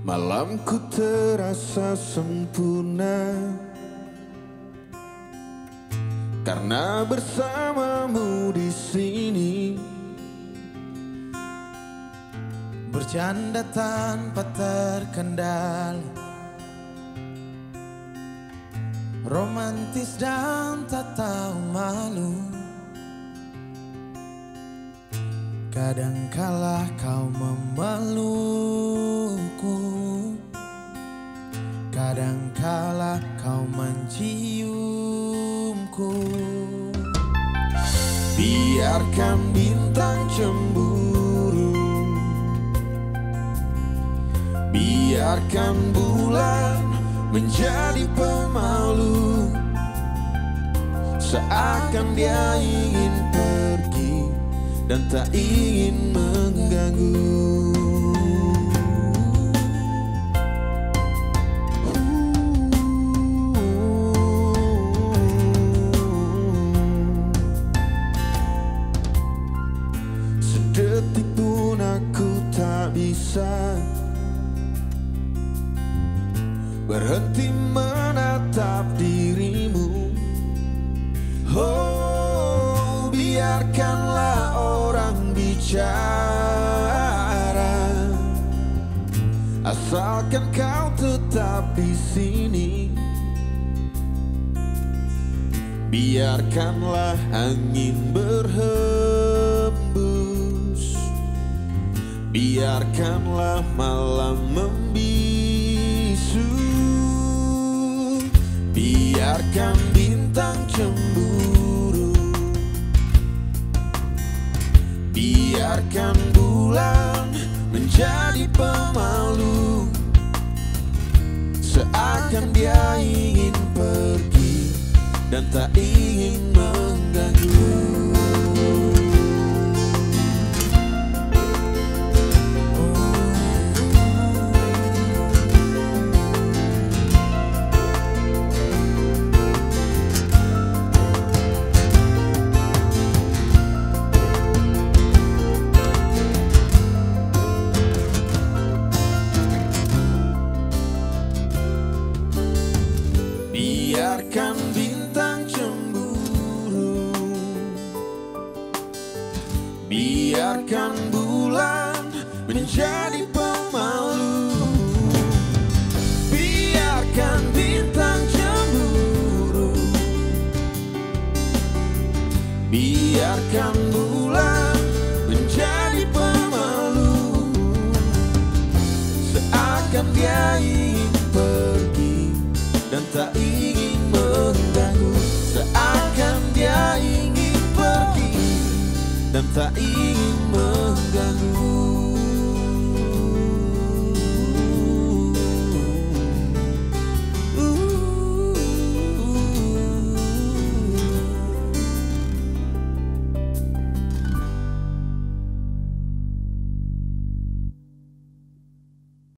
Malamku terasa sempurna. Karena bersamamu di sini. Bercanda tanpa terkendali. Romantis dan tak tahu malu Kadangkala kau memelukku. Kadangkala kau menciumku. Biarkan bintang cemburu. Biarkan bulan menjadi pemalu. Seakan dia ingin pergi dan tak ingin mengganggu. Sedetik pun aku tak bisa Berhenti menatap dirimu biarkanlah orang bicara. Asalkan kau tetap di sini. Biarkanlah angin berhembus. Biarkanlah malam membisu. Biarkan bintang cemburu Biarkan bulan menjadi pemalu. Seakan dia ingin Biarkan bintang cemburu. Biarkan bulan menjadi pemalu. Biarkan bintang cemburu. Biarkan bulan menjadi pemalu. Seakan dia ingin pergi dan tak ingin dan tak ingin mengganggu